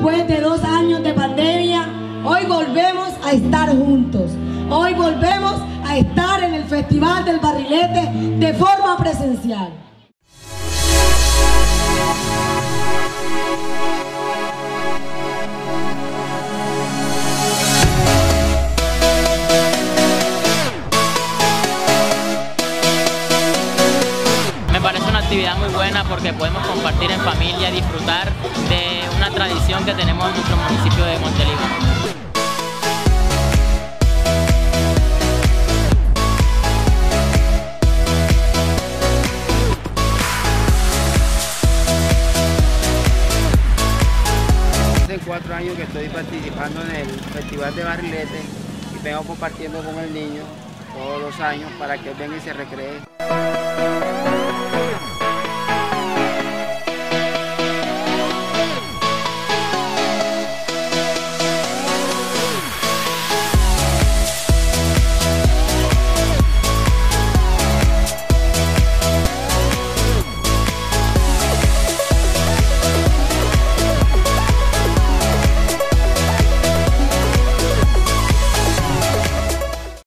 Después de dos años de pandemia, hoy volvemos a estar juntos. Hoy volvemos a estar en el Festival del Barrilete de forma presencial. Me parece una actividad muy buena porque podemos compartir en familia, disfrutar de una tradición que tenemos en nuestro municipio de Montelíbano. Cuatro años que estoy participando en el Festival de Barrilete y vengo compartiendo con el niño todos los años para que venga y se recree.